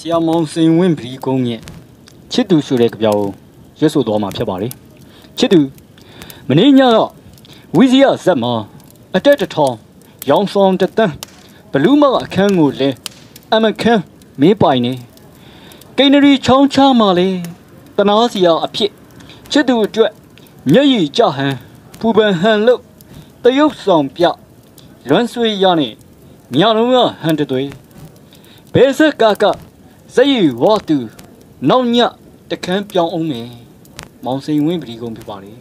ဆရာမောင်စိန်ဝင်းပရီကုန်းရဲ့ချစ်သူဆိုတဲ့ကြပြောင်းရွတ်ဆိုသွားမှာဖြစ်ပါလေချစ်သူမင်းညတော့ဝီဇီယာဇက်မှာအတက်တထောင်ရောင်ဆောင်တသန်းဘလူးမအခန်းကိုလဲအမခန်းမင်းပိုင်နေကိနရီချောင်းချမှာလေတနာစီယာအဖြစ်ချစ်သူအတွက်မျက်ရည်ကြဟန်ပူပန်ဟန်လို့တရုပ်ဆောင်ပြလွမ်းဆွေးရနဲ့ညလုံးကဟန်တသွေးဘဲဆက်ကက ဇက်ရီဝါတူနောက်ညတခန်းပြောင်းအောင်မယ်မောင်စိန်ဝင်းပရီကုန်းဖြစ်ပါလေ